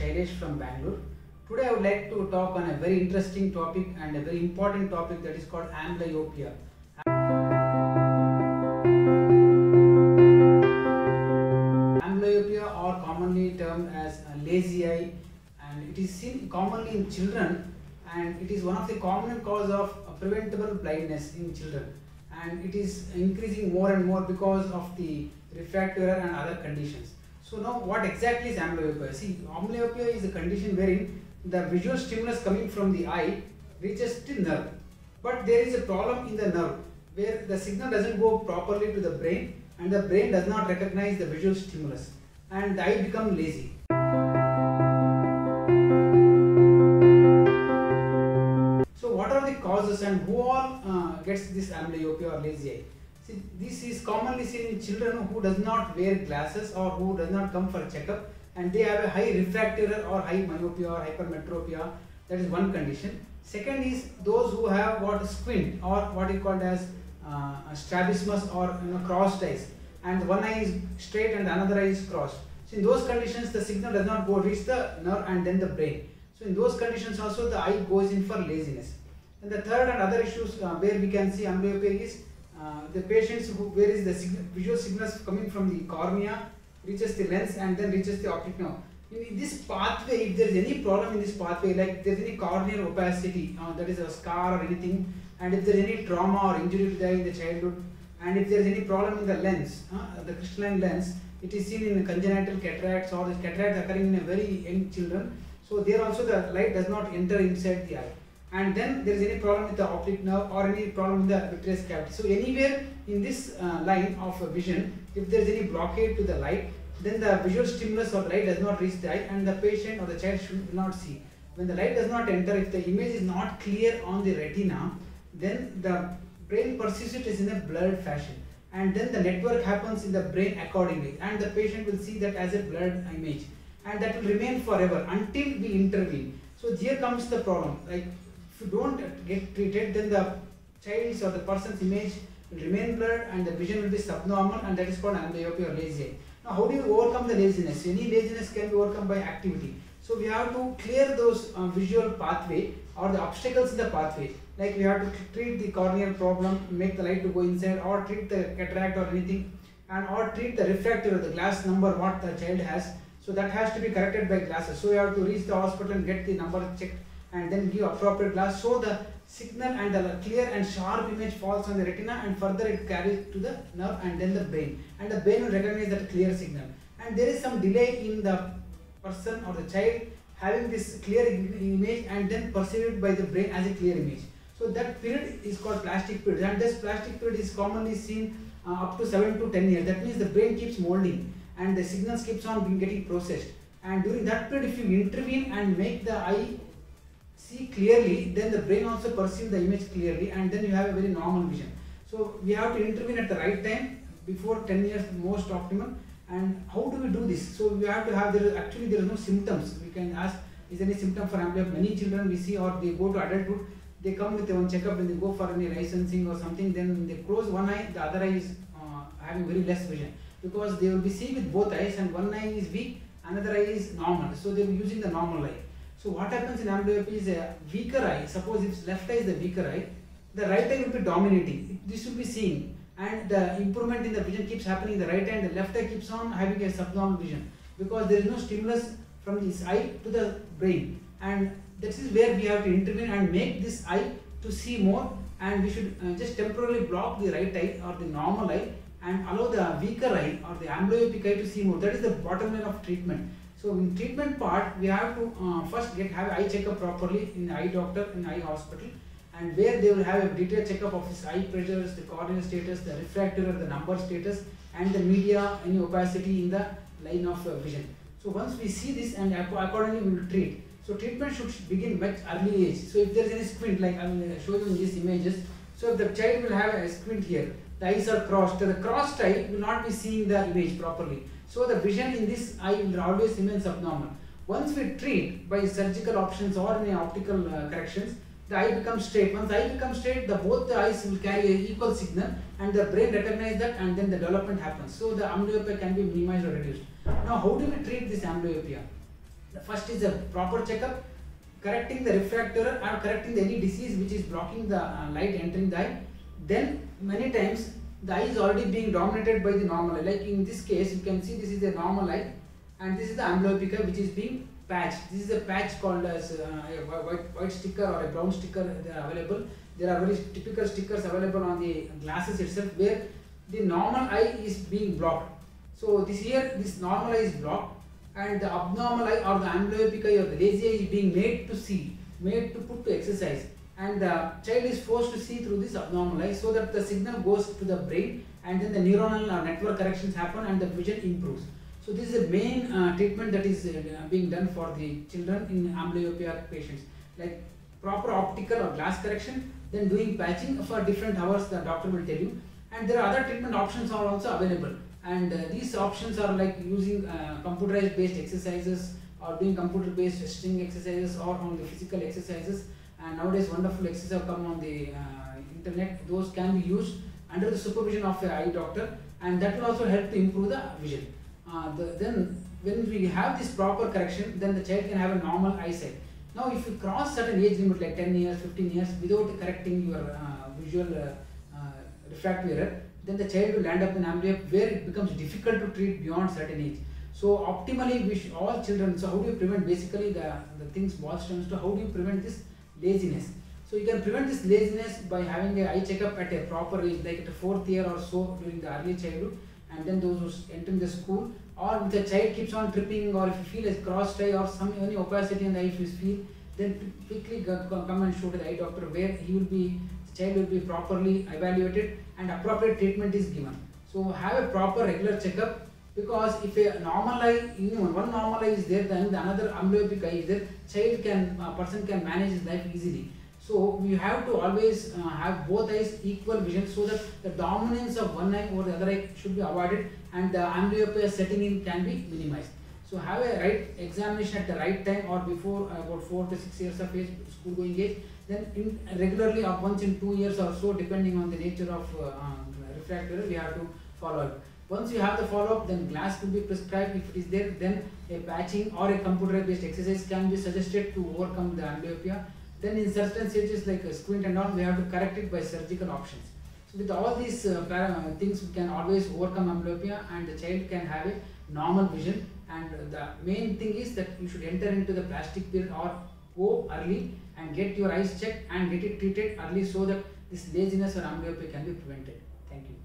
Shailesh from Bangalore. Today I would like to talk on a very interesting topic and a very important topic that is called amblyopia. Amblyopia or commonly termed as lazy eye and it is seen commonly in children and it is one of the common cause of preventable blindness in children and it is increasing more and more because of the refractive and other conditions. So now what exactly is amblyopia? See amblyopia is a condition wherein the visual stimulus coming from the eye reaches the nerve but there is a problem in the nerve where the signal doesn't go properly to the brain and the brain does not recognize the visual stimulus and the eye becomes lazy. So what are the causes and who all uh, gets this amblyopia or lazy eye? See, this is commonly seen in children who does not wear glasses or who does not come for checkup and they have a high refractive or high myopia or hypermetropia. That is one condition. Second is those who have what squint or what is called as uh, strabismus or you know, crossed eyes and one eye is straight and another eye is crossed. So in those conditions the signal does not go reach the nerve and then the brain. So in those conditions also the eye goes in for laziness. And the third and other issues uh, where we can see amblyopia is uh, the patients who where is the signal, visual signals coming from the cornea reaches the lens and then reaches the optic nerve. In this pathway, if there is any problem in this pathway, like there is any corneal opacity, uh, that is a scar or anything, and if there is any trauma or injury to the in the childhood, and if there is any problem in the lens, uh, the crystalline lens, it is seen in congenital cataracts or the cataracts occurring in a very young children. So there also the light does not enter inside the eye. And then there is any problem with the optic nerve or any problem with the vitreous cavity. So anywhere in this uh, line of vision, if there is any blockade to the light, then the visual stimulus of light does not reach the eye and the patient or the child should not see. When the light does not enter, if the image is not clear on the retina, then the brain perceives it as in a blurred fashion and then the network happens in the brain accordingly and the patient will see that as a blurred image and that will remain forever until we intervene. So here comes the problem like if you don't get treated then the child's or the person's image will remain blurred and the vision will be subnormal and that is called amblyopia or lazy eye. Now how do you overcome the laziness? Any laziness can be overcome by activity. So we have to clear those uh, visual pathway or the obstacles in the pathway. Like we have to treat the corneal problem, make the light to go inside or treat the cataract or anything and or treat the refractive, the glass number what the child has. So that has to be corrected by glasses. So you have to reach the hospital and get the number checked and then give appropriate glass. So the signal and the clear and sharp image falls on the retina and further it carries to the nerve and then the brain. And the brain will recognize that clear signal. And there is some delay in the person or the child having this clear image and then perceived by the brain as a clear image. So that period is called plastic period. And this plastic period is commonly seen uh, up to 7 to 10 years. That means the brain keeps molding and the signals keeps on being getting processed. And during that period if you intervene and make the eye see clearly, then the brain also perceives the image clearly and then you have a very normal vision. So we have to intervene at the right time before 10 years most optimum and how do we do this? So we have to have, there is, actually there is no symptoms. We can ask, is there any symptom for amblyopia? Many children we see or they go to adulthood, they come with one checkup and they go for any licensing or something, then they close one eye, the other eye is uh, having very less vision because they will be seeing with both eyes and one eye is weak, another eye is normal. So they will using the normal eye. So what happens in amblyopia is a weaker eye. Suppose if left eye is the weaker eye, the right eye will be dominating. This will be seen and the improvement in the vision keeps happening in the right eye and the left eye keeps on having a subnormal vision because there is no stimulus from this eye to the brain and this is where we have to intervene and make this eye to see more and we should uh, just temporarily block the right eye or the normal eye and allow the weaker eye or the amblyopic eye to see more. That is the bottom line of treatment. So in treatment part, we have to uh, first get have eye checkup properly in eye doctor in eye hospital, and where they will have a detailed checkup of his eye pressures, the corneal status, the refractive, the number status, and the media, any opacity in the line of uh, vision. So once we see this, and accordingly we will treat. So treatment should begin much early age. So if there is any squint, like I will show you in these images. So if the child will have a squint here, the eyes are crossed. The crossed eye will not be seeing the image properly. So the vision in this eye will always remain subnormal. Once we treat by surgical options or any optical uh, corrections, the eye becomes straight. Once the eye becomes straight, the both the eyes will carry an equal signal and the brain recognize that and then the development happens. So the amblyopia can be minimized or reduced. Now how do we treat this amblyopia? The first is a proper checkup, correcting the refractor or correcting any disease which is blocking the uh, light entering the eye. Then many times the eye is already being dominated by the normal eye. Like in this case, you can see this is the normal eye and this is the amblyopic eye which is being patched. This is a patch called as uh, a white, white sticker or a brown sticker they are available. There are very typical stickers available on the glasses itself where the normal eye is being blocked. So this here, this normal eye is blocked and the abnormal eye or the amblyopic eye or the lazy eye is being made to see, made to put to exercise and the child is forced to see through this abnormal eye so that the signal goes to the brain and then the neuronal uh, network corrections happen and the vision improves. So this is the main uh, treatment that is uh, being done for the children in amblyopia patients. Like proper optical or glass correction then doing patching for different hours the doctor will tell you. And there are other treatment options are also available. And uh, these options are like using uh, computerized based exercises or doing computer based string exercises or on the physical exercises and nowadays wonderful exercises have come on the uh, internet. Those can be used under the supervision of an eye doctor and that will also help to improve the vision. Uh, the, then when we have this proper correction then the child can have a normal eyesight. Now if you cross certain age limit like 10 years 15 years without correcting your uh, visual uh, uh, refractive error then the child will land up in amblyopia where it becomes difficult to treat beyond certain age. So optimally we all children so how do you prevent? Basically the the things boils down to how do you prevent this laziness. So you can prevent this laziness by having a eye checkup at a proper age, like at a fourth year or so during the early childhood, and then those who enter the school, or if the child keeps on tripping, or if you feel a cross eye or some any opacity in the eye, if you feel, then quickly come and show to the eye doctor where he will be, the child will be properly evaluated and appropriate treatment is given. So have a proper regular checkup because if a normal eye, one normal eye is there, then the another amblyopic eye is there, child can, person can manage his life easily. So we have to always uh, have both eyes equal vision so that the dominance of one eye over the other eye should be avoided and the amblyopia setting in can be minimized. So have a right examination at the right time or before about 4 to 6 years of age, school going age, then in, regularly or once in 2 years or so depending on the nature of uh, um, refractor we have to follow it. Once you have the follow-up, then glass will be prescribed. If it is there, then a patching or a computer-based exercise can be suggested to overcome the amblyopia. Then in certain stages like a squint and all, we have to correct it by surgical options. So with all these uh, uh things, we can always overcome amblyopia and the child can have a normal vision. And the main thing is that you should enter into the plastic period or go early and get your eyes checked and get it treated early so that this laziness or amblyopia can be prevented. Thank you.